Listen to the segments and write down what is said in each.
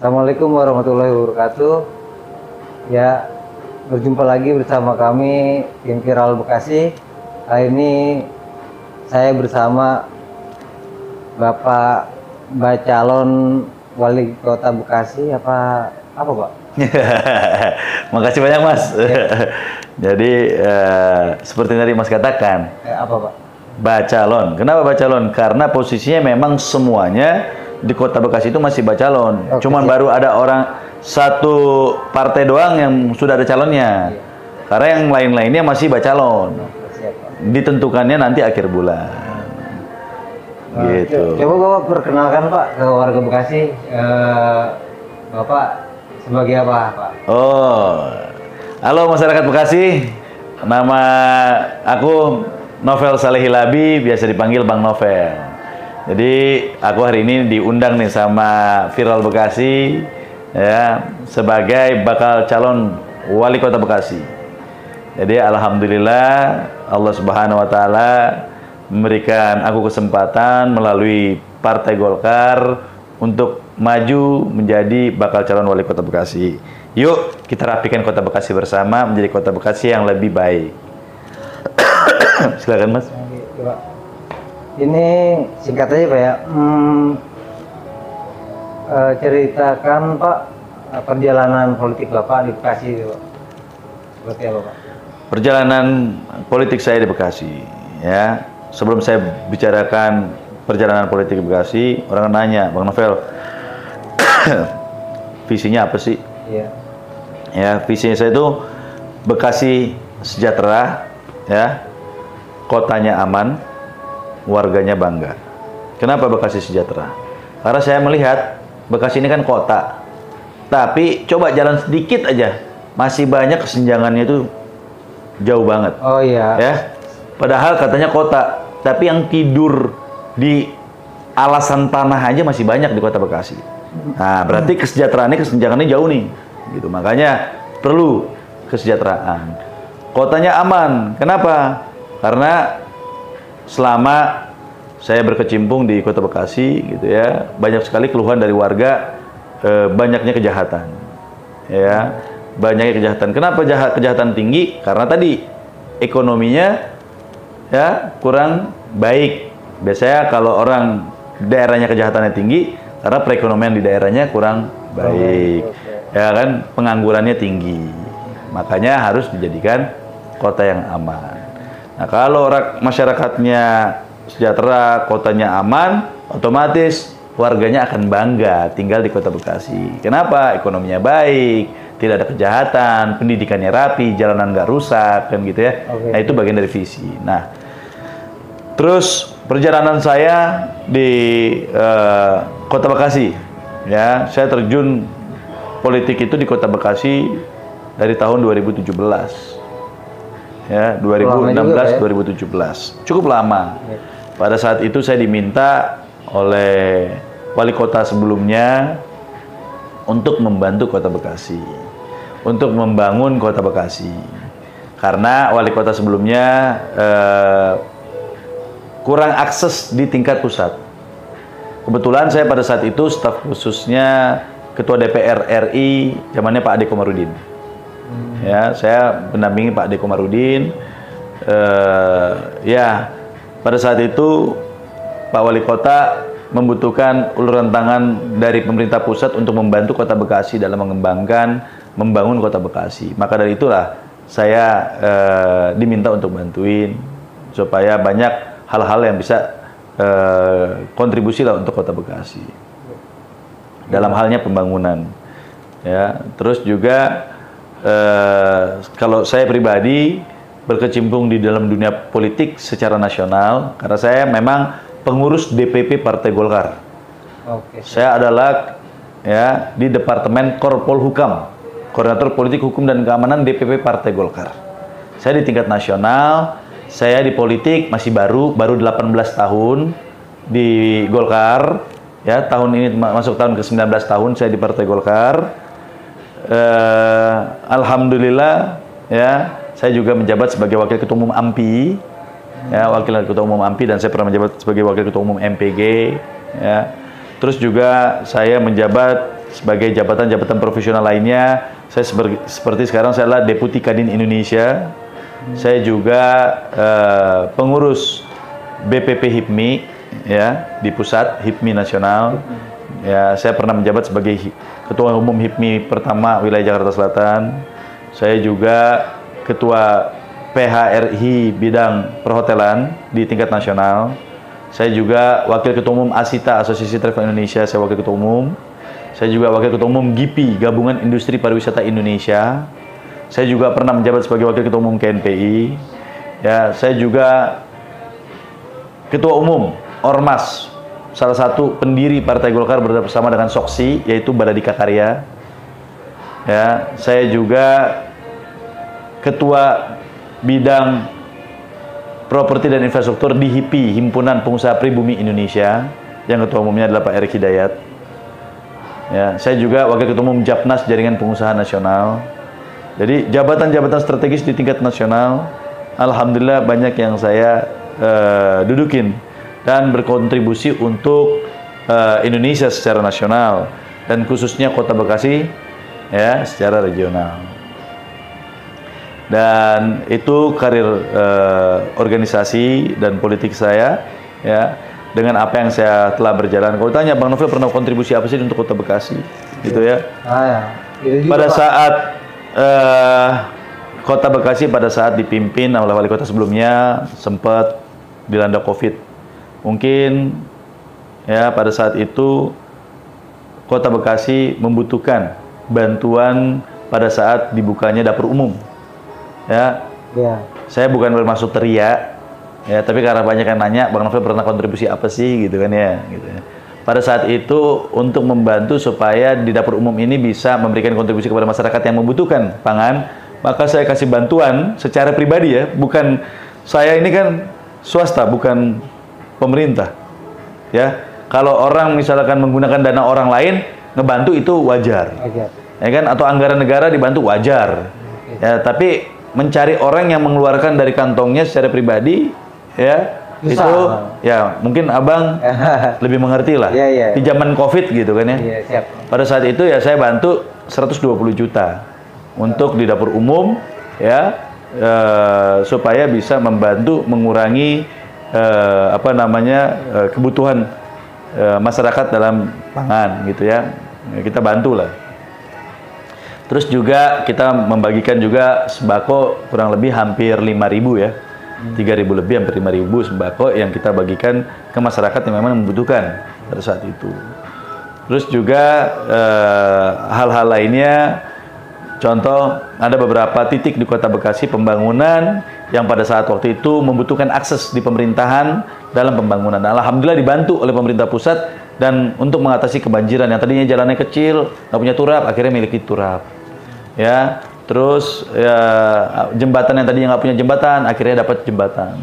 Assalamualaikum warahmatullahi wabarakatuh. Ya, berjumpa lagi bersama kami tim Viral Bekasi. Kali ini saya bersama Bapak Bacalon Wali Kota Bekasi apa apa Pak? Makasih banyak Mas. Jadi eh, seperti tadi Mas katakan, Eh, apa Pak? bacalon. Kenapa bacalon? Karena posisinya memang semuanya di Kota Bekasi itu masih bacalon. Oke, Cuman baru ada orang satu partai doang yang sudah ada calonnya. Karena yang lain-lainnya masih bacalon. Ditentukannya nanti akhir bulan. Nah, gitu. Coba Bapak perkenalkan Pak ke warga Bekasi. Eh, Bapak sebagai apa Pak? Oh, halo masyarakat Bekasi. Nama aku Novel Salehilabi, biasa dipanggil Bang Novel. Jadi aku hari ini diundang nih sama Viral Bekasi ya sebagai bakal calon wali kota Bekasi. Jadi alhamdulillah Allah Subhanahu wa taala memberikan aku kesempatan melalui Partai Golkar untuk maju menjadi bakal calon wali kota Bekasi. Yuk kita rapikan kota Bekasi bersama menjadi kota Bekasi yang lebih baik. Silakan Mas. Gitu, Pak. Ini singkat aja Pak ya. Hmm, eh, ceritakan Pak perjalanan politik Bapak di Bekasi itu, Pak. Seperti apa Pak? Perjalanan politik saya di Bekasi, ya. Sebelum saya bicarakan perjalanan politik di Bekasi, orang nanya, Bang Novel, visinya apa sih? Iya. Ya, visinya saya itu Bekasi sejahtera, ya. Kotanya aman, warganya bangga. Kenapa Bekasi sejahtera? Karena saya melihat Bekasi ini kan kota. Tapi coba jalan sedikit aja, masih banyak kesenjangannya itu jauh banget Oh iya. ya. Padahal katanya kota, tapi yang tidur di alasan tanah aja masih banyak di kota Bekasi. Nah, berarti kesejahteraannya kesenjangannya jauh nih. Gitu. Makanya perlu kesejahteraan. Kotanya aman. Kenapa? Karena selama saya berkecimpung di kota Bekasi gitu ya, banyak sekali keluhan dari warga eh, banyaknya kejahatan. Ya, banyaknya kejahatan. Kenapa jahat kejahatan tinggi? Karena tadi ekonominya ya kurang baik. Biasanya kalau orang daerahnya kejahatannya tinggi karena perekonomian di daerahnya kurang baik. Ya kan penganggurannya tinggi. Makanya harus dijadikan kota yang aman. Nah, kalau rak- masyarakatnya sejahtera, kotanya aman, otomatis warganya akan bangga tinggal di Kota Bekasi. Kenapa? Ekonominya baik, tidak ada kejahatan, pendidikannya rapi, jalanan nggak rusak, kan gitu ya. Oke. Nah, itu bagian dari visi. Nah, terus perjalanan saya di eh, Kota Bekasi, ya, saya terjun politik itu di Kota Bekasi dari tahun 2017 ya Lama juga, Pak, ya? 2016 2017 cukup lama. Pada saat itu saya diminta oleh wali kota sebelumnya untuk membantu kota Bekasi. Untuk membangun kota Bekasi. Karena wali kota sebelumnya eh, kurang akses di tingkat pusat. Kebetulan saya pada saat itu staf khususnya ketua DPR RI zamannya Pak Ade Komarudin ya saya mendampingi Pak Ade Komarudin Eh, ya pada saat itu Pak Wali Kota membutuhkan uluran tangan dari pemerintah pusat untuk membantu Kota Bekasi dalam mengembangkan membangun Kota Bekasi. Maka dari itulah saya eh, diminta untuk bantuin supaya banyak hal-hal yang bisa eh, kontribusi lah untuk Kota Bekasi. Dalam halnya pembangunan. Ya terus juga eh, kalau saya pribadi berkecimpung di dalam dunia politik secara nasional karena saya memang pengurus DPP Partai Golkar. Oke. saya adalah ya di Departemen Korpol Hukam Koordinator Politik Hukum dan Keamanan DPP Partai Golkar. Saya di tingkat nasional saya di politik masih baru baru 18 tahun di Golkar ya tahun ini ma- masuk tahun ke 19 tahun saya di Partai Golkar eh, Alhamdulillah ya saya juga menjabat sebagai wakil ketua umum AMPI ya wakil ketua umum AMPI dan saya pernah menjabat sebagai wakil ketua umum MPG ya terus juga saya menjabat sebagai jabatan-jabatan profesional lainnya, saya seber- seperti sekarang saya adalah Deputi Kadin Indonesia. Saya juga eh, pengurus BPP HIPMI ya di pusat HIPMI nasional. Ya, saya pernah menjabat sebagai Ketua Umum HIPMI pertama wilayah Jakarta Selatan. Saya juga Ketua PHRI bidang perhotelan di tingkat nasional. Saya juga Wakil Ketua Umum ASITA Asosiasi Travel Indonesia, saya Wakil Ketua Umum. Saya juga Wakil Ketua Umum GIPI Gabungan Industri Pariwisata Indonesia. Saya juga pernah menjabat sebagai Wakil Ketua Umum KNPI. Ya, saya juga Ketua Umum Ormas, salah satu pendiri Partai Golkar bersama dengan Soksi, yaitu Baradika Karya. Ya, saya juga Ketua Bidang Properti dan Infrastruktur di HIPI, Himpunan Pengusaha Pribumi Indonesia, yang ketua umumnya adalah Pak Erik Hidayat. Ya, saya juga Wakil Ketua Umum Japnas Jaringan Pengusaha Nasional. Jadi jabatan-jabatan strategis di tingkat nasional, alhamdulillah banyak yang saya eh, dudukin dan berkontribusi untuk eh, Indonesia secara nasional dan khususnya Kota Bekasi ya secara regional. Dan itu karir eh, organisasi dan politik saya ya dengan apa yang saya telah berjalan. Kalau tanya Bang Novel pernah kontribusi apa sih untuk Kota Bekasi? Gitu ya. Ah, ya. Itu juga, Pada saat eh, Kota Bekasi pada saat dipimpin oleh wali kota sebelumnya sempat dilanda Covid. Mungkin ya pada saat itu Kota Bekasi membutuhkan bantuan pada saat dibukanya dapur umum. Ya, Ya. saya bukan bermaksud teriak, ya, tapi karena banyak yang nanya, Bang Novel pernah kontribusi apa sih, gitu kan ya, gitu ya. Pada saat itu untuk membantu supaya di dapur umum ini bisa memberikan kontribusi kepada masyarakat yang membutuhkan pangan, maka saya kasih bantuan secara pribadi ya, bukan saya ini kan swasta, bukan pemerintah, ya. Kalau orang misalkan menggunakan dana orang lain, ngebantu itu wajar Ajar. ya kan atau anggaran negara dibantu wajar ya tapi mencari orang yang mengeluarkan dari kantongnya secara pribadi ya Susah. itu ya mungkin abang lebih mengerti lah Iya, iya. di zaman covid gitu kan ya Iya, siap. pada saat itu ya saya bantu 120 juta untuk di dapur umum ya eh, supaya bisa membantu mengurangi eh, apa namanya eh, kebutuhan eh, masyarakat dalam pangan gitu ya. Kita bantu lah terus juga kita membagikan juga sembako kurang lebih hampir 5.000 ya. 3.000 lebih hampir 5.000 sembako yang kita bagikan ke masyarakat yang memang membutuhkan pada saat itu. Terus juga eh, hal-hal lainnya, contoh ada beberapa titik di Kota Bekasi pembangunan yang pada saat waktu itu membutuhkan akses di pemerintahan dalam pembangunan. Nah, Alhamdulillah dibantu oleh pemerintah pusat dan untuk mengatasi kebanjiran yang tadinya jalannya kecil, nggak punya turap, akhirnya miliki turap. Ya, terus ya, jembatan yang tadinya nggak punya jembatan, akhirnya dapat jembatan.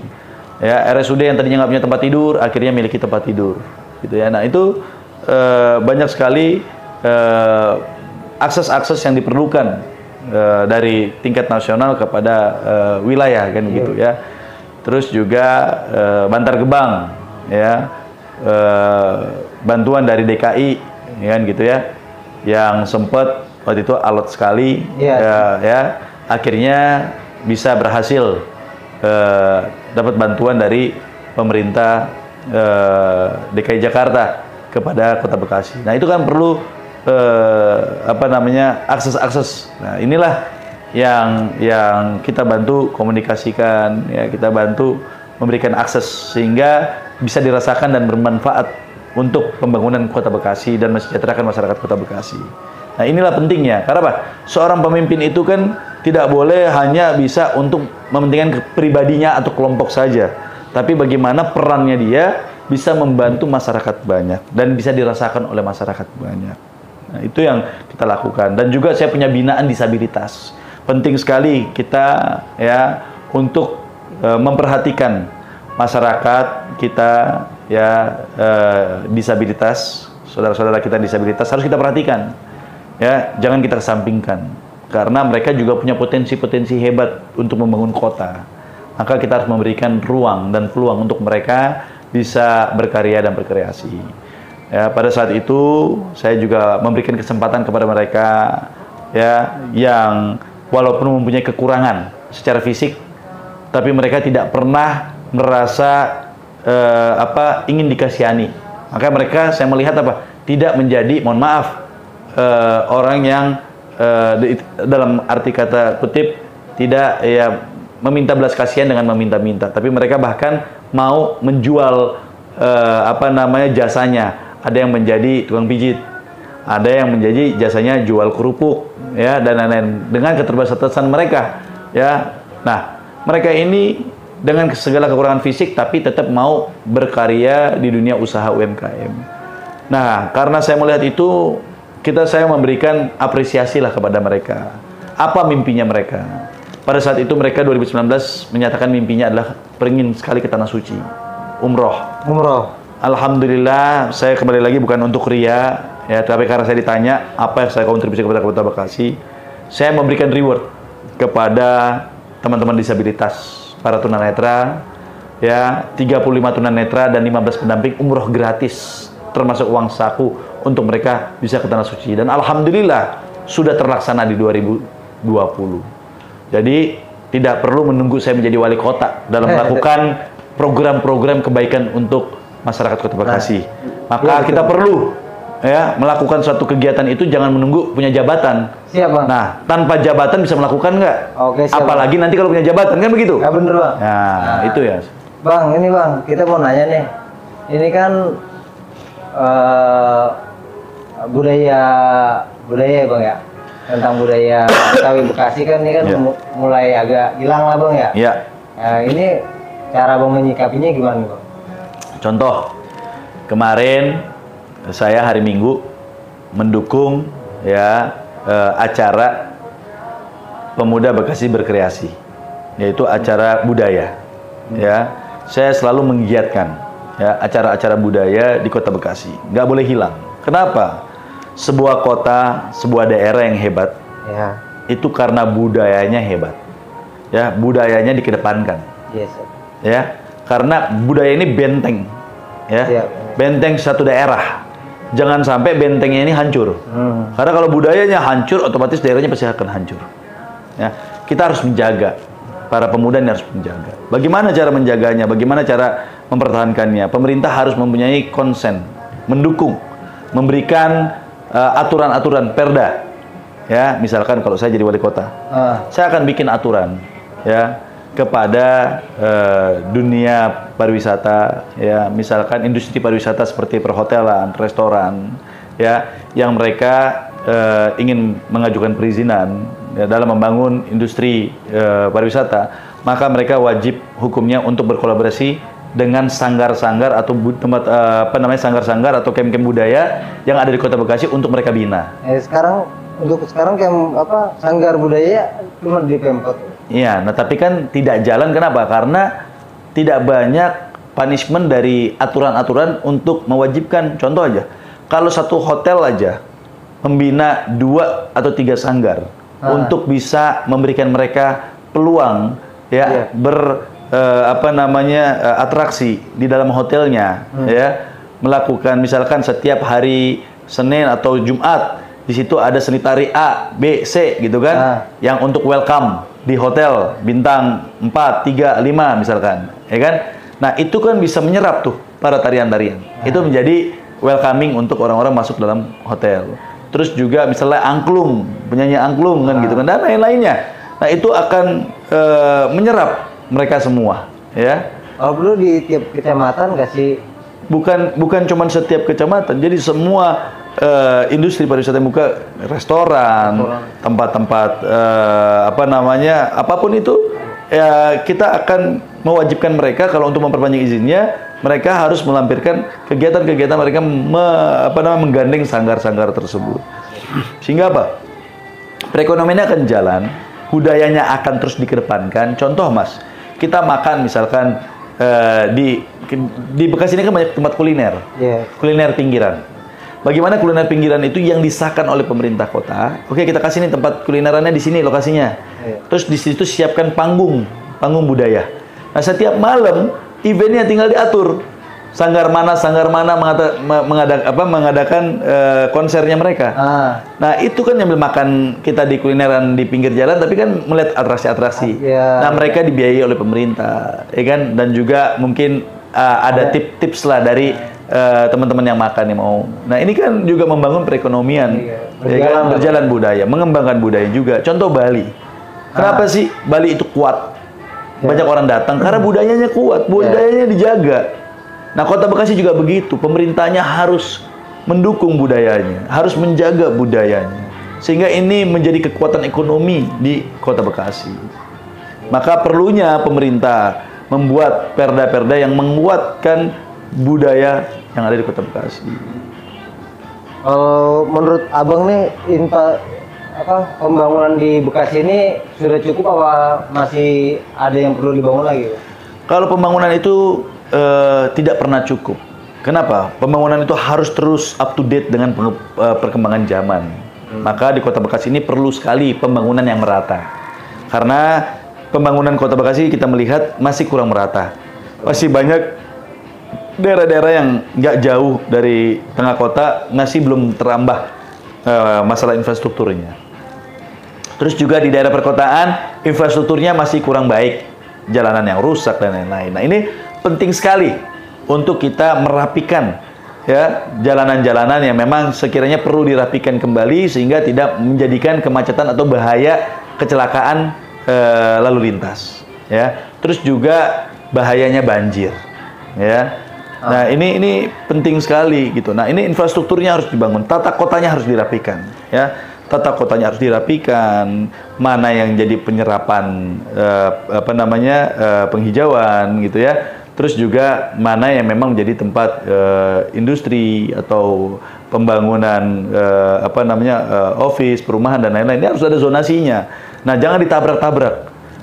Ya, RSUD yang tadinya nggak punya tempat tidur, akhirnya miliki tempat tidur. Gitu ya. Nah itu eh, banyak sekali eh, akses-akses yang diperlukan eh, dari tingkat nasional kepada eh, wilayah kan gitu ya. Terus juga eh, Bantar Gebang ya eh, bantuan dari DKI ya kan gitu ya yang sempat waktu itu alot sekali Iya. ya, ya akhirnya bisa berhasil eh, dapat bantuan dari pemerintah eh, DKI Jakarta kepada Kota Bekasi. Nah itu kan perlu eh, apa namanya akses-akses. Nah inilah yang yang kita bantu komunikasikan, ya kita bantu memberikan akses sehingga bisa dirasakan dan bermanfaat untuk pembangunan Kota Bekasi dan mensejahterakan masyarakat Kota Bekasi. Nah inilah pentingnya. Karena apa? Seorang pemimpin itu kan tidak boleh hanya bisa untuk mementingkan pribadinya atau kelompok saja, tapi bagaimana perannya dia bisa membantu masyarakat banyak dan bisa dirasakan oleh masyarakat banyak. Nah, itu yang kita lakukan dan juga saya punya binaan disabilitas. Penting sekali kita ya untuk eh, memperhatikan masyarakat kita ya eh, disabilitas, saudara-saudara kita disabilitas harus kita perhatikan. Ya, jangan kita kesampingkan karena mereka juga punya potensi-potensi hebat untuk membangun kota. Maka kita harus memberikan ruang dan peluang untuk mereka bisa berkarya dan berkreasi. Ya, pada saat itu saya juga memberikan kesempatan kepada mereka ya yang walaupun mempunyai kekurangan secara fisik tapi mereka tidak pernah merasa eh, apa ingin dikasihani. Maka mereka saya melihat apa? Tidak menjadi mohon maaf eh, orang yang eh, dalam arti kata kutip tidak ya meminta belas kasihan dengan meminta-minta, tapi mereka bahkan mau menjual eh, apa namanya jasanya. Ada yang menjadi tukang pijit, ada yang menjadi jasanya jual kerupuk, ya dan lain-lain dengan keterbatasan mereka, ya. Nah, mereka ini dengan segala kekurangan fisik tapi tetap mau berkarya di dunia usaha UMKM. Nah, karena saya melihat itu, kita saya memberikan apresiasi lah kepada mereka. Apa mimpinya mereka? Pada saat itu mereka 2019 menyatakan mimpinya adalah peringin sekali ke tanah suci, umroh. Umroh. Alhamdulillah, saya kembali lagi bukan untuk ria, ya, tapi karena saya ditanya apa yang saya kontribusi kepada Kota Bekasi, saya memberikan reward kepada teman-teman disabilitas, para tunanetra, ya, 35 tunanetra dan 15 pendamping umroh gratis, termasuk uang saku untuk mereka bisa ke tanah suci. Dan alhamdulillah sudah terlaksana di 2020. Jadi tidak perlu menunggu saya menjadi wali kota dalam melakukan program-program kebaikan untuk masyarakat Kota Bekasi. Maka Iya, kita perlu ya melakukan suatu kegiatan itu jangan menunggu punya jabatan. Siap bang. Nah, tanpa jabatan bisa melakukan nggak? Oke, siap, Apalagi nanti kalau punya jabatan kan begitu? Ya bener bang. Nah, itu ya. Bang, ini bang, kita mau nanya nih. Ini kan eh budaya budaya ya bang ya tentang budaya Betawi Bekasi kan ini kan Ya. mu- mulai agak hilang lah bang ya. Ya, Nah, ini cara bang menyikapinya gimana bang? Contoh kemarin saya hari Minggu mendukung ya eh, acara Pemuda Bekasi berkreasi, yaitu acara budaya. Ya, saya selalu menggiatkan ya acara-acara budaya di Kota Bekasi, nggak boleh hilang. Kenapa? Sebuah kota, sebuah daerah yang hebat Ya, itu karena budayanya hebat. Ya, budayanya dikedepankan. yes. Ya, karena budaya ini benteng. Ya, Siap. benteng satu daerah. Jangan sampai bentengnya ini hancur. Hmm. Karena kalau budayanya hancur, otomatis daerahnya pasti akan hancur. Ya, kita harus menjaga. Para pemuda ini harus menjaga. Bagaimana cara menjaganya? Bagaimana cara mempertahankannya? Pemerintah harus mempunyai konsen, mendukung, memberikan eh, aturan-aturan perda. Ya, misalkan kalau saya jadi wali kota, Ah, saya akan bikin aturan ya kepada eh, dunia pariwisata ya misalkan industri pariwisata seperti perhotelan, restoran ya yang mereka eh, ingin mengajukan perizinan ya, dalam membangun industri eh, pariwisata maka mereka wajib hukumnya untuk berkolaborasi dengan sanggar-sanggar atau tempat eh, apa namanya sanggar-sanggar atau kem-kem budaya yang ada di Kota Bekasi untuk mereka bina. eh, sekarang untuk sekarang kayak apa sanggar budaya cuma di pemkot. Iya, nah tapi kan tidak jalan kenapa? Karena tidak banyak punishment dari aturan-aturan untuk mewajibkan. Contoh aja, kalau satu hotel aja membina dua atau tiga sanggar Ah. untuk bisa memberikan mereka peluang ya ber eh, apa namanya eh, atraksi di dalam hotelnya Hmm. ya melakukan misalkan setiap hari Senin atau Jumat di situ ada seni tari A, B, C gitu kan Ah. yang untuk welcome di hotel bintang 4, 3, 5 misalkan, ya kan? Nah, itu kan bisa menyerap tuh para tarian-tarian. Itu menjadi welcoming untuk orang-orang masuk dalam hotel. Terus juga misalnya angklung, penyanyi angklung kan gitu kan dan lain-lainnya. Nah, itu akan eh, menyerap mereka semua, ya. Kalau perlu di tiap kecamatan kasih Bukan bukan cuman setiap kecamatan, jadi semua eh, industri pariwisata yang buka restoran, tempat-tempat eh, apa namanya apa pun itu ya kita akan mewajibkan mereka kalau untuk memperpanjang izinnya mereka harus melampirkan kegiatan-kegiatan mereka me- apa namanya menggandeng sanggar-sanggar tersebut. Sehingga apa? Perekonomiannya akan jalan budayanya akan terus dikedepankan. Contoh mas kita makan misalkan eh, di di Bekasi ini kan banyak tempat kuliner. Ya kuliner pinggiran. Bagaimana kuliner pinggiran itu yang disahkan oleh pemerintah kota? Oke, kita kasih nih tempat kulinerannya di sini lokasinya. Iya. Terus di situ siapkan panggung, panggung budaya. Nah, setiap malam eventnya tinggal diatur. Sanggar mana sanggar mana mengada, me- mengadak- apa, mengadakan eh, konsernya mereka. Ah, Nah itu kan nyambil makan kita di kulineran di pinggir jalan, tapi kan melihat atraksi-atraksi. Iya. Nah mereka dibiayai oleh pemerintah, ya kan? Dan juga mungkin uh, ada tips-tips lah dari uh, teman-teman yang makan yang mau. Nah ini kan juga membangun perekonomian, Iya. ya kan? Berjalan lah. berjalan budaya, mengembangkan budaya juga. Contoh Bali, kenapa sih Bali itu kuat? Banyak orang datang karena budayanya kuat, budayanya dijaga. Nah, Kota Bekasi juga begitu. Pemerintahnya harus mendukung budayanya, harus menjaga budayanya. Sehingga ini menjadi kekuatan ekonomi di Kota Bekasi. Maka perlunya pemerintah membuat perda-perda yang menguatkan budaya yang ada di Kota Bekasi. kalau menurut abang nih infra apa pembangunan di Bekasi ini sudah cukup apa masih ada yang perlu dibangun lagi? Kalau pembangunan itu eh, tidak pernah cukup. Kenapa? Pembangunan itu harus terus up to date dengan penge- eh, perkembangan zaman. Maka di Kota Bekasi ini perlu sekali pembangunan yang merata. Karena pembangunan Kota Bekasi kita melihat masih kurang merata. Masih banyak daerah-daerah yang nggak jauh dari tengah kota masih belum terambah eh, masalah infrastrukturnya. Terus juga di daerah perkotaan infrastrukturnya masih kurang baik, jalanan yang rusak dan lain-lain. Nah ini penting sekali untuk kita merapikan ya jalanan-jalanan yang memang sekiranya perlu dirapikan kembali sehingga tidak menjadikan kemacetan atau bahaya kecelakaan eh, lalu lintas. Ya, terus juga bahayanya banjir. Ya, Nah, ini ini penting sekali gitu. Nah, ini infrastrukturnya harus dibangun, tata kotanya harus dirapikan, ya. Tata kotanya harus dirapikan, mana yang jadi penyerapan eh, apa namanya eh, penghijauan gitu ya. Terus juga mana yang memang menjadi tempat eh, industri atau pembangunan eh, apa namanya eh, office, perumahan dan lain-lain. Ini harus ada zonasinya. Nah, jangan ditabrak-tabrak.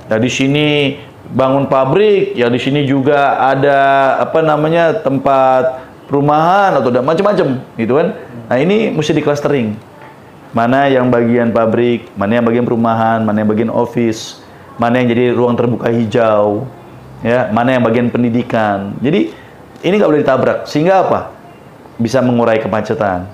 Nah, di sini bangun pabrik, ya di sini juga ada apa namanya tempat perumahan atau macam-macam, gitu kan? Nah ini mesti di clustering. Mana yang bagian pabrik, mana yang bagian perumahan, mana yang bagian office, mana yang jadi ruang terbuka hijau, ya, mana yang bagian pendidikan. Jadi ini nggak boleh ditabrak, sehingga apa? Bisa mengurai kemacetan,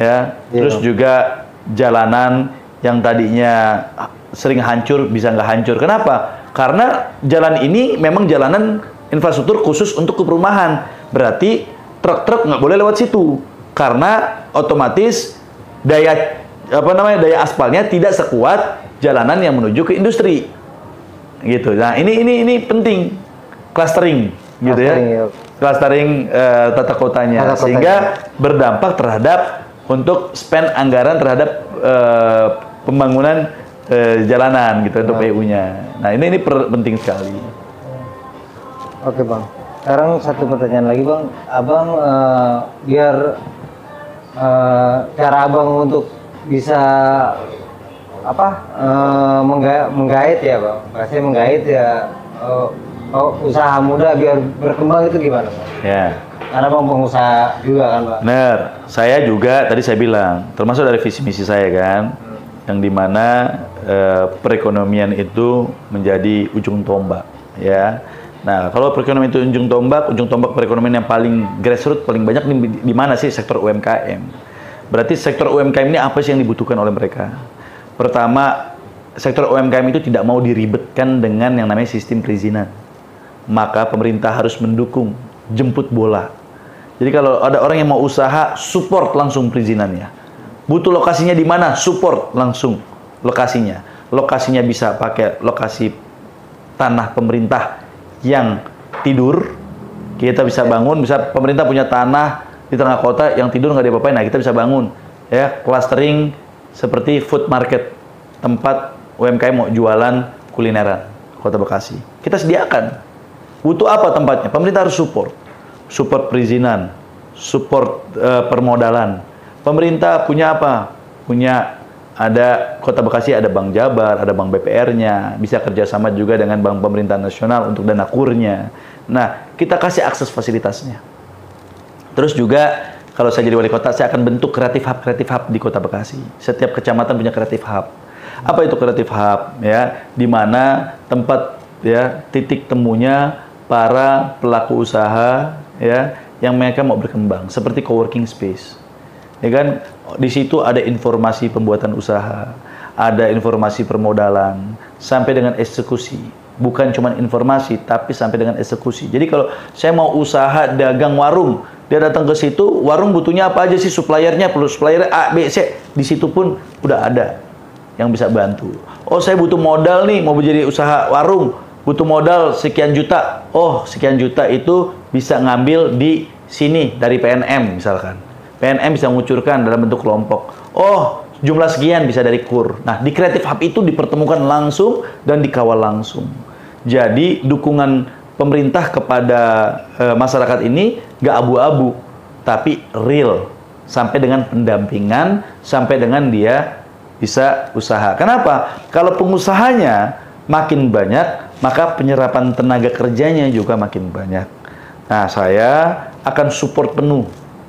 ya. Iya. Terus juga jalanan yang tadinya sering hancur bisa nggak hancur. Kenapa? Karena jalan ini memang jalanan infrastruktur khusus untuk ke perumahan. Berarti truk-truk nggak boleh lewat situ. Karena otomatis daya apa namanya daya aspalnya tidak sekuat jalanan yang menuju ke industri. Gitu. Nah, ini ini ini penting clustering gitu Clustering, ya. ya. Clustering eh, tata kotanya Tata kotanya. sehingga berdampak terhadap untuk spend anggaran terhadap eh, pembangunan eh, jalanan gitu untuk PU-nya. Nah, ini ini per- penting sekali. Oke bang. Sekarang satu pertanyaan lagi bang. Abang eh, biar eh, cara abang untuk bisa apa eh, mengga- menggait ya bang. Pasti menggait ya eh, oh, usaha muda biar berkembang itu gimana bang? Ya. Karena bang pengusaha juga kan bang. Benar. Saya juga tadi saya bilang, termasuk dari visi misi saya kan, yang di mana eh, perekonomian itu menjadi ujung tombak, ya. Nah, kalau perekonomian itu ujung tombak, ujung tombak perekonomian yang paling grassroots, paling banyak di, di mana sih sektor UMKM? Berarti sektor UMKM ini apa sih yang dibutuhkan oleh mereka? Pertama, sektor UMKM itu tidak mau diribetkan dengan yang namanya sistem perizinan maka pemerintah harus mendukung jemput bola. Jadi kalau ada orang yang mau usaha, support langsung perizinannya. Butuh lokasinya di mana? Support langsung lokasinya. Lokasinya bisa pakai lokasi tanah pemerintah yang tidur. Kita bisa bangun, bisa pemerintah punya tanah di tengah kota yang tidur nggak diapa-apain. Nah, kita bisa bangun ya clustering seperti food market tempat UMKM mau jualan kulineran Kota Bekasi. Kita sediakan. Butuh apa tempatnya? Pemerintah harus support. Support perizinan, support eh, permodalan. Pemerintah punya apa? Punya ada Kota Bekasi ada Bank Jabar, ada Bank BPR-nya, bisa kerjasama juga dengan Bank Pemerintah Nasional untuk dana kurnya. Nah, kita kasih akses fasilitasnya. Terus juga kalau saya jadi wali kota, saya akan bentuk kreatif hub kreatif hub di Kota Bekasi. Setiap kecamatan punya kreatif hub. Apa itu kreatif hub? Ya, di mana tempat ya titik temunya para pelaku usaha ya yang mereka mau berkembang seperti coworking space. Ya kan di situ ada informasi pembuatan usaha, ada informasi permodalan sampai dengan eksekusi. Bukan cuma informasi tapi sampai dengan eksekusi. Jadi kalau saya mau usaha dagang warung, dia datang ke situ, warung butuhnya apa aja sih suppliernya, perlu supplier A, B, C. Di situ pun udah ada yang bisa bantu. Oh, saya butuh modal nih mau menjadi usaha warung, butuh modal sekian juta. Oh, sekian juta itu bisa ngambil di sini dari PNM misalkan. PNM bisa mengucurkan dalam bentuk kelompok. Oh, jumlah sekian bisa dari KUR. Nah, di Creative Hub itu dipertemukan langsung dan dikawal langsung. Jadi, dukungan pemerintah kepada e, masyarakat ini gak abu-abu, tapi real. Sampai dengan pendampingan, sampai dengan dia bisa usaha. Kenapa? Kalau pengusahanya makin banyak, maka penyerapan tenaga kerjanya juga makin banyak. Nah, saya akan support penuh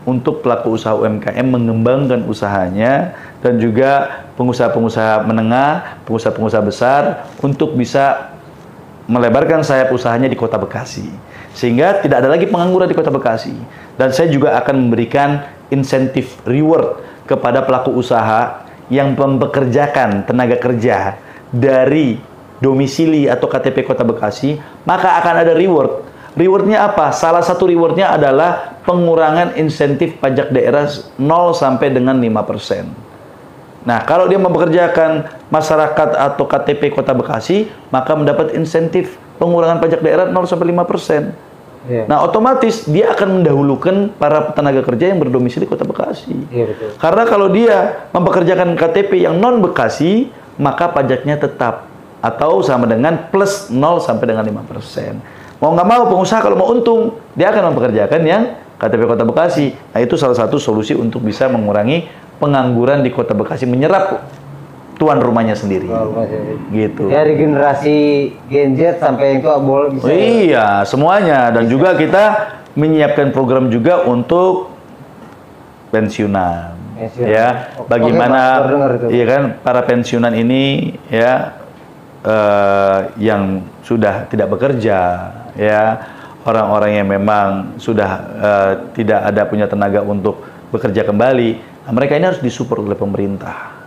untuk pelaku usaha UMKM mengembangkan usahanya dan juga pengusaha-pengusaha menengah, pengusaha-pengusaha besar untuk bisa melebarkan sayap usahanya di Kota Bekasi. Sehingga tidak ada lagi pengangguran di Kota Bekasi. Dan saya juga akan memberikan insentif reward kepada pelaku usaha yang mempekerjakan tenaga kerja dari domisili atau KTP Kota Bekasi, maka akan ada reward. Rewardnya apa? Salah satu rewardnya adalah pengurangan insentif pajak daerah 0 sampai dengan 5%. Nah, kalau dia mempekerjakan masyarakat atau KTP Kota Bekasi, maka mendapat insentif pengurangan pajak daerah 0 sampai 5%. Yeah. Nah, otomatis dia akan mendahulukan para tenaga kerja yang berdomisili Kota Bekasi. Yeah, betul. Karena kalau dia mempekerjakan KTP yang non Bekasi, maka pajaknya tetap atau sama dengan plus 0 sampai dengan 5%. Mau nggak mau pengusaha kalau mau untung, dia akan mempekerjakan yang KTP Kota Bekasi. Nah, itu salah satu solusi untuk bisa mengurangi pengangguran di Kota Bekasi menyerap tuan rumahnya sendiri. Oh, gitu. Dari generasi Gen Z sampai yang tua boleh bisa. Oh, iya, semuanya dan bisa. juga kita menyiapkan program juga untuk pensiunan. pensiunan. Ya, bagaimana Oke, iya kan para pensiunan ini ya uh, yang sudah tidak bekerja ya orang-orang yang memang sudah uh, tidak ada punya tenaga untuk bekerja kembali Nah, mereka ini harus disupport oleh pemerintah.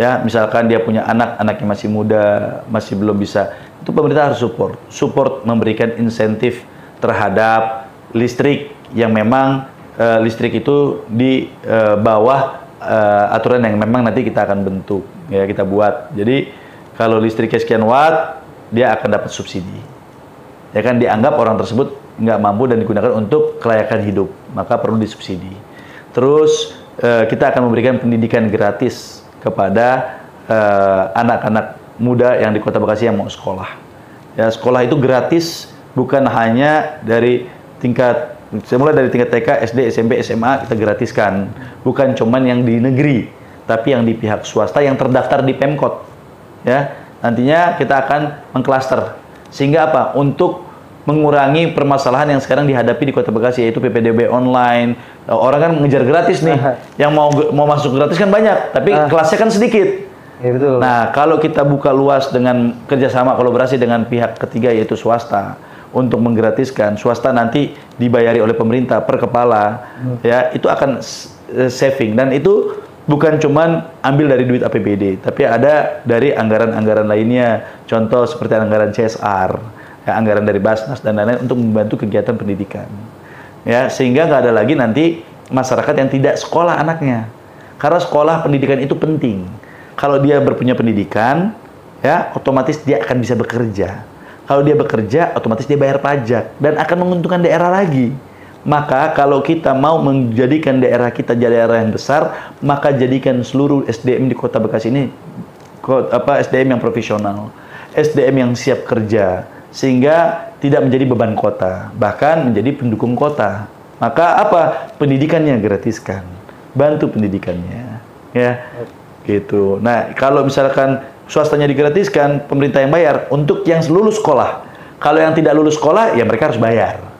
Ya, misalkan dia punya anak, anaknya masih muda, masih belum bisa, itu pemerintah harus support. Support memberikan insentif terhadap listrik yang memang uh, listrik itu di uh, bawah uh, aturan yang memang nanti kita akan bentuk, ya kita buat. Jadi kalau listriknya sekian watt, dia akan dapat subsidi. Ya kan dianggap orang tersebut nggak mampu dan digunakan untuk kelayakan hidup, maka perlu disubsidi. Terus Eh, kita akan memberikan pendidikan gratis kepada eh, anak-anak uh, muda yang di Kota Bekasi yang mau sekolah. Ya, sekolah itu gratis bukan hanya dari tingkat semula dari tingkat TK, SD, SMP, SMA kita gratiskan. Bukan cuman yang di negeri, tapi yang di pihak swasta yang terdaftar di Pemkot. Ya, nantinya kita akan mengklaster. Sehingga apa? Untuk mengurangi permasalahan yang sekarang dihadapi di Kota Bekasi yaitu PPDB online. Orang kan mengejar gratis nih. Yang mau mau masuk gratis kan banyak, tapi uh. kelasnya kan sedikit. Ya, betul. Nah, kalau kita buka luas dengan kerjasama kolaborasi dengan pihak ketiga yaitu swasta untuk menggratiskan, swasta nanti dibayari oleh pemerintah per kepala, hmm. ya itu akan eh, saving dan itu bukan cuman ambil dari duit APBD, tapi ada dari anggaran-anggaran lainnya. Contoh seperti anggaran CSR ya, anggaran dari Basnas dan lain-lain untuk membantu kegiatan pendidikan. Ya, sehingga nggak ada lagi nanti masyarakat yang tidak sekolah anaknya. Karena sekolah pendidikan itu penting. Kalau dia berpunya pendidikan, ya otomatis dia akan bisa bekerja. Kalau dia bekerja, otomatis dia bayar pajak dan akan menguntungkan daerah lagi. Maka kalau kita mau menjadikan daerah kita jadi daerah yang besar, maka jadikan seluruh SDM di Kota Bekasi ini apa SDM yang profesional, SDM yang siap kerja, sehingga tidak menjadi beban kota, bahkan menjadi pendukung kota. Maka apa? Pendidikannya gratiskan. Bantu pendidikannya. Ya. Gitu. Nah, kalau misalkan swastanya digratiskan, pemerintah yang bayar untuk yang lulus sekolah. Kalau yang tidak lulus sekolah, ya mereka harus bayar.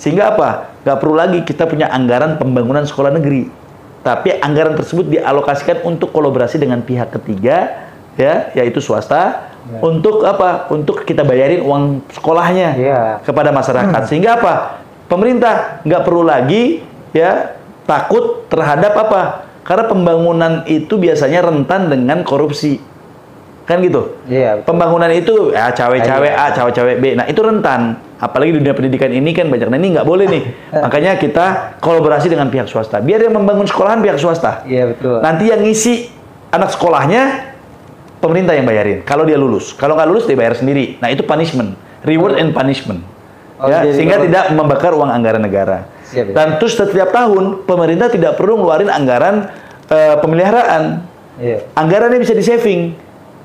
Sehingga apa? Gak perlu lagi kita punya anggaran pembangunan sekolah negeri. Tapi anggaran tersebut dialokasikan untuk kolaborasi dengan pihak ketiga, ya, yaitu swasta, Ya. Untuk apa? Untuk kita bayarin uang sekolahnya ya. kepada masyarakat. Hmm. Sehingga apa? Pemerintah nggak perlu lagi ya takut terhadap apa? Karena pembangunan itu biasanya rentan dengan korupsi. Kan gitu. Iya. betul. Pembangunan itu ya cawe-cawe A, cawe-cawe B. Nah, itu rentan. Apalagi di dunia pendidikan ini kan banyak. Nah, ini nggak boleh nih. Makanya kita kolaborasi dengan pihak swasta. Biar yang membangun sekolahan pihak swasta. Iya betul. Nanti yang ngisi anak sekolahnya pemerintah yang bayarin. Kalau dia lulus. Kalau nggak lulus dia bayar sendiri. Nah, itu punishment. Reward and punishment. Oh, ya, sehingga kalau- tidak membakar uang anggaran negara. Siap, ya. Dan terus setiap tahun pemerintah tidak perlu ngeluarin anggaran eh, pemeliharaan Iya. anggarannya bisa di saving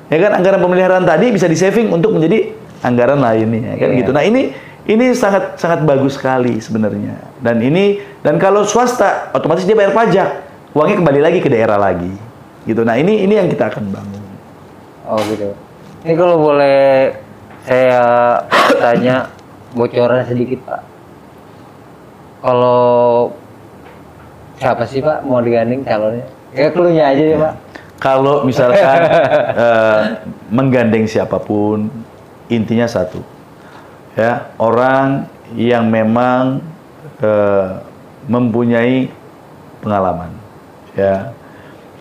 ya kan anggaran pemeliharaan tadi bisa di saving untuk menjadi anggaran lainnya kan Iya. gitu nah ini ini sangat sangat bagus sekali sebenarnya dan ini dan kalau swasta otomatis dia bayar pajak uangnya kembali lagi ke daerah lagi gitu nah ini ini yang kita akan bangun Oh gitu. Ini kalau boleh saya tanya bocoran sedikit Pak. Kalau siapa sih Pak mau digandeng calonnya? Ya klunya aja ya Pak. Kalau misalkan eh, menggandeng siapa pun intinya satu. Ya orang yang memang eh, mempunyai pengalaman. Ya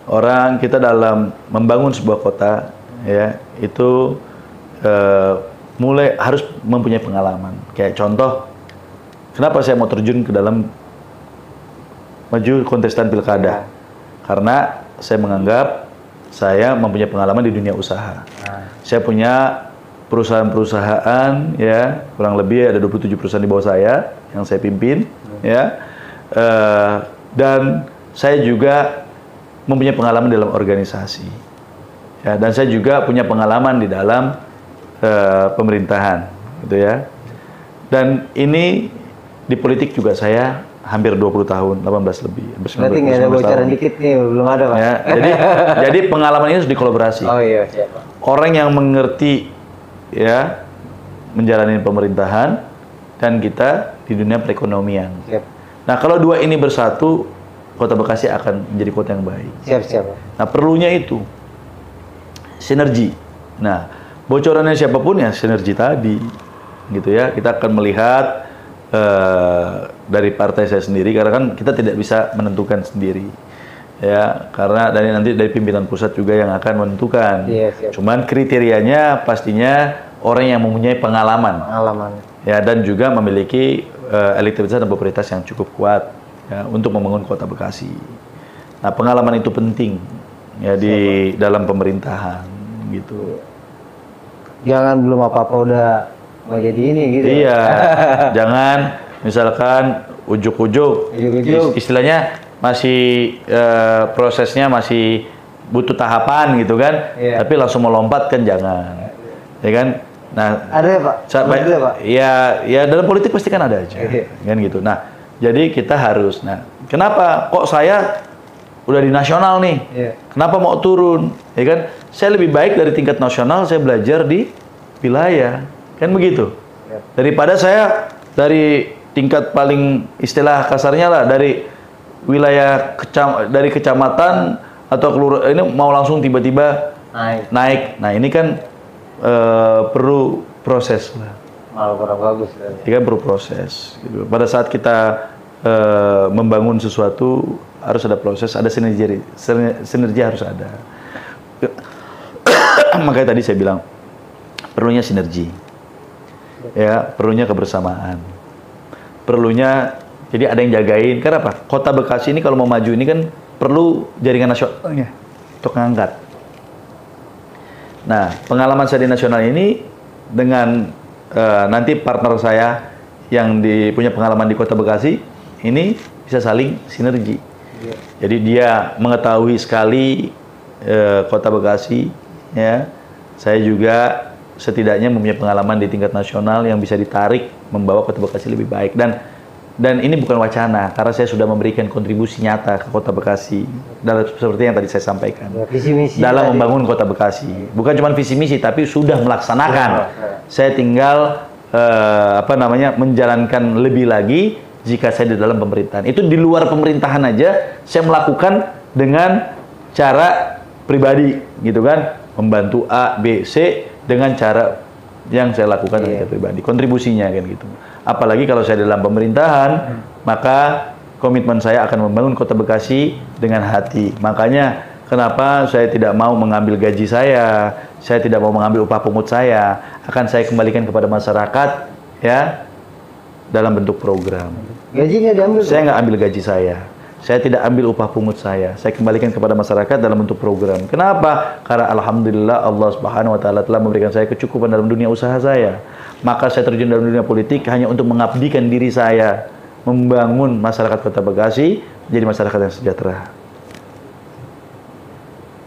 orang kita dalam membangun sebuah kota ya itu eh, mulai harus mempunyai pengalaman. Kayak contoh kenapa saya mau terjun ke dalam maju kontestan pilkada? Karena saya menganggap saya mempunyai pengalaman di dunia usaha. Saya punya perusahaan-perusahaan ya kurang lebih ada 27 perusahaan di bawah saya yang saya pimpin ya. Eh, dan saya juga mempunyai pengalaman dalam organisasi ya. Dan saya juga punya pengalaman di dalam eh, pemerintahan gitu ya. Dan ini di politik juga saya hampir 20 tahun 18 lebih hampir 19 berarti nggak ada 19 tahun. bocoran dikit nih belum ada Pak. ya jadi jadi pengalaman ini harus dikolaborasi Oh iya siap Pak. orang yang mengerti ya menjalani pemerintahan dan kita di dunia perekonomian. Siap. Nah, kalau dua ini bersatu, Kota Bekasi akan menjadi kota yang baik. Siap siap. Nah, perlunya itu sinergi. Nah, bocorannya siapa pun ya sinergi tadi, gitu ya. Kita akan melihat eh, dari partai saya sendiri, karena kan kita tidak bisa menentukan sendiri, ya. Karena dari nanti dari pimpinan pusat juga yang akan menentukan. Iya, siap. Cuman kriterianya pastinya orang yang mempunyai pengalaman, Pengalaman. ya, dan juga memiliki eh, elektabilitas dan popularitas yang cukup kuat, ya, untuk membangun kota Bekasi. Nah, pengalaman itu penting ya di dalam pemerintahan gitu. Jangan belum apa-apa udah mau jadi ini gitu. Iya. Jangan misalkan ujuk-ujuk Ujuk-ujuk. is- istilahnya masih eh, prosesnya masih butuh tahapan gitu kan. Iya. Tapi langsung melompat kan jangan. Ya kan? Nah, Ada ya Pak? Ada ya, Pak? Ya, ya dalam politik pasti kan ada aja, Iya. kan gitu. Nah, jadi kita harus. Nah, kenapa kok saya udah di nasional nih? Iya. Kenapa mau turun? Ya kan? Saya lebih baik dari tingkat nasional saya belajar di wilayah, kan begitu. Daripada saya dari tingkat paling istilah kasarnya lah dari wilayah kecam dari kecamatan atau kelurahan ini mau langsung tiba-tiba Naik. naik. Nah ini kan eh, perlu proses lah. Malah kurang bagus. kan. Ini kan perlu proses. Gitu. Pada saat kita eh, membangun sesuatu harus ada proses, ada sinergi, Siner- sinergi harus ada. Makanya tadi saya bilang perlunya sinergi, ya perlunya kebersamaan, perlunya jadi ada yang jagain. Karena apa? Kota Bekasi ini kalau mau maju ini kan perlu jaringan nasionalnya untuk ngangkat. Nah, pengalaman saya di nasional ini dengan eh, nanti partner saya yang di, punya pengalaman di Kota Bekasi ini bisa saling sinergi. Iya. Jadi dia mengetahui sekali eh, Kota Bekasi, ya. Saya juga setidaknya mempunyai pengalaman di tingkat nasional yang bisa ditarik membawa Kota Bekasi lebih baik dan dan ini bukan wacana karena saya sudah memberikan kontribusi nyata ke Kota Bekasi dalam seperti yang tadi saya sampaikan Ya, visi misi dalam tadi. membangun kota Bekasi. Bukan cuma visi misi, tapi sudah melaksanakan. Ya, Saya tinggal eh, apa namanya menjalankan lebih lagi jika saya di dalam pemerintahan. Itu di luar pemerintahan aja saya melakukan dengan cara pribadi, gitu kan, membantu A, B, C dengan cara yang saya lakukan dari saya pribadi, kontribusinya kan gitu. Apalagi kalau saya dalam pemerintahan, maka komitmen saya akan membangun Kota Bekasi dengan hati. Makanya kenapa saya tidak mau mengambil gaji saya, saya tidak mau mengambil upah pungut saya, akan saya kembalikan kepada masyarakat ya dalam bentuk program. Gajinya diambil. Saya nggak ambil gaji saya. Saya tidak ambil upah pungut saya. Saya kembalikan kepada masyarakat dalam bentuk program. Kenapa? Karena alhamdulillah Allah Subhanahu wa taala telah memberikan saya kecukupan dalam dunia usaha saya. Maka saya terjun dalam dunia politik hanya untuk mengabdikan diri saya, membangun masyarakat Kota Bekasi menjadi masyarakat yang sejahtera.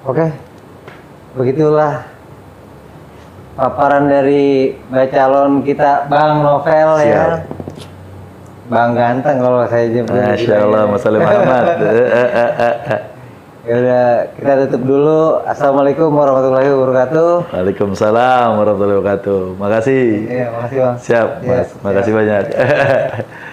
Oke. Begitulah paparan dari calon kita Bang Novel ya. Siap. Bang ganteng kalau saya nyebut. Masya Allah, Mas Ali Muhammad. Eh, eh, eh. Ya udah, kita tutup dulu. Assalamualaikum warahmatullahi wabarakatuh. Waalaikumsalam warahmatullahi wabarakatuh. Makasih. Iya, makasih Bang. Siap, Iya, Mas. Makasih banyak.